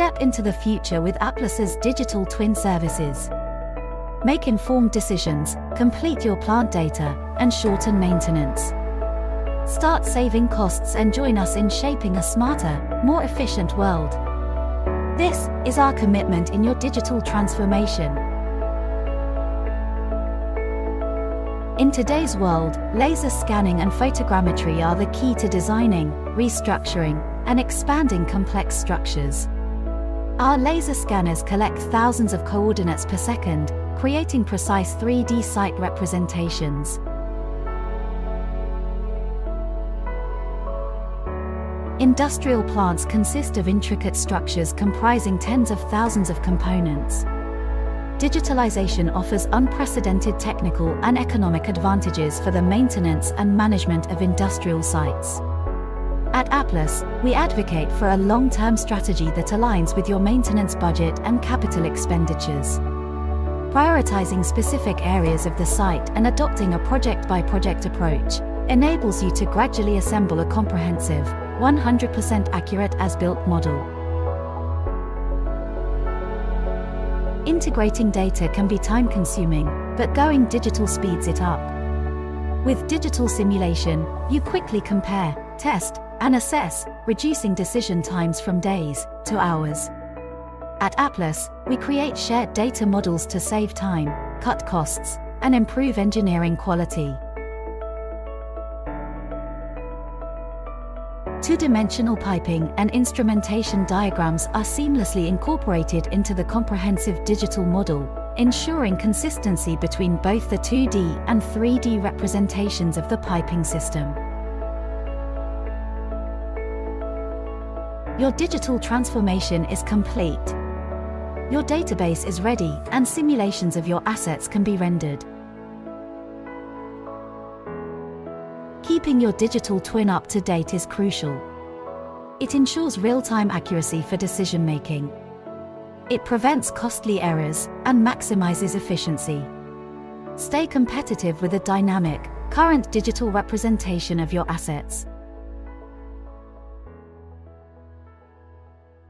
Step into the future with Applus's digital twin services. Make informed decisions, complete your plant data, and shorten maintenance. Start saving costs and join us in shaping a smarter, more efficient world. This is our commitment in your digital transformation. In today's world, laser scanning and photogrammetry are the key to designing, restructuring, and expanding complex structures. Our laser scanners collect thousands of coordinates per second, creating precise 3D site representations. Industrial plants consist of intricate structures comprising tens of thousands of components. Digitalization offers unprecedented technical and economic advantages for the maintenance and management of industrial sites. At Applus, we advocate for a long-term strategy that aligns with your maintenance budget and capital expenditures. Prioritizing specific areas of the site and adopting a project-by-project approach enables you to gradually assemble a comprehensive, 100% accurate as-built model. Integrating data can be time-consuming, but going digital speeds it up. With digital simulation, you quickly compare, test, and assess, reducing decision times from days to hours. At Applus, we create shared data models to save time, cut costs, and improve engineering quality. Two-dimensional piping and instrumentation diagrams are seamlessly incorporated into the comprehensive digital model, ensuring consistency between both the 2D and 3D representations of the piping system. Your digital transformation is complete. Your database is ready and simulations of your assets can be rendered. Keeping your digital twin up to date is crucial. It ensures real-time accuracy for decision-making. It prevents costly errors and maximizes efficiency. Stay competitive with a dynamic, current digital representation of your assets.